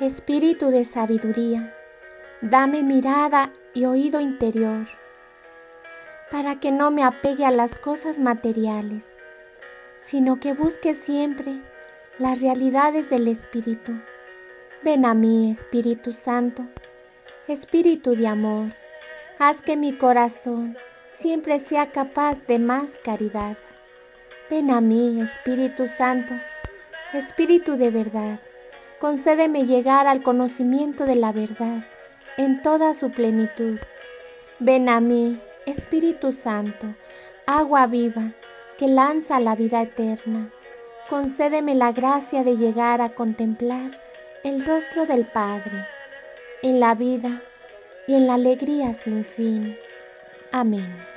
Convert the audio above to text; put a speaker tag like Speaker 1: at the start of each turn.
Speaker 1: Espíritu de sabiduría, dame mirada y oído interior, para que no me apegue a las cosas materiales, sino que busque siempre las realidades del Espíritu. Ven a mí, Espíritu Santo, Espíritu de amor, haz que mi corazón siempre sea capaz de más caridad. Ven a mí, Espíritu Santo, Espíritu de verdad, concédeme llegar al conocimiento de la verdad en toda su plenitud. Ven a mí, Espíritu Santo, agua viva que lanza la vida eterna. Concédeme la gracia de llegar a contemplar el rostro del Padre en la vida y en la alegría sin fin. Amén.